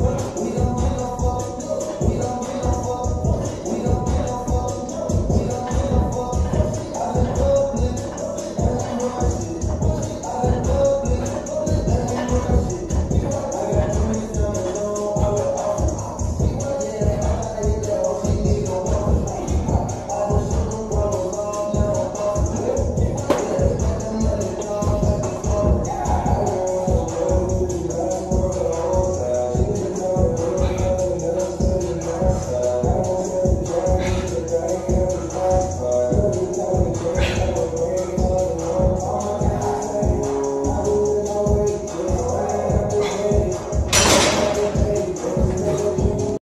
Lord.